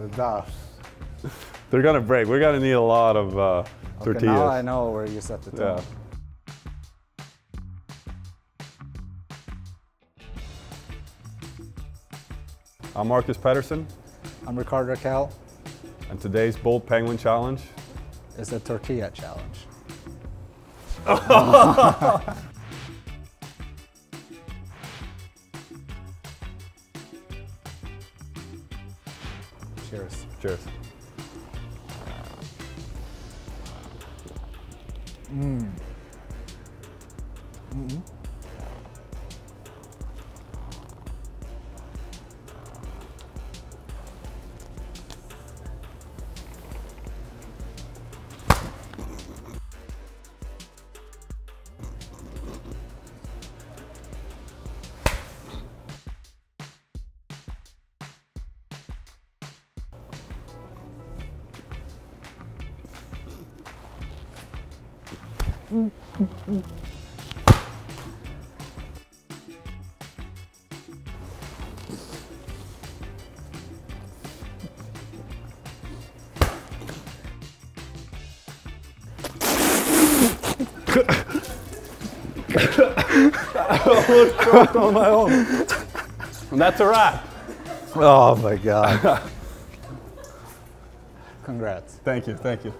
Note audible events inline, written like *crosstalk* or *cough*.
It does. They're gonna break. We're gonna need a lot of uh, Okay, now I know where you set the tone. Yeah. I'm Marcus Pettersson, I'm Rickard Rakell. and today's Bold Penguin Challenge is a tortilla challenge. *laughs* Cheers. Cheers. Mmm. On my own. And that's a wrap. Oh my God. *laughs* Congrats. Thank you, thank you.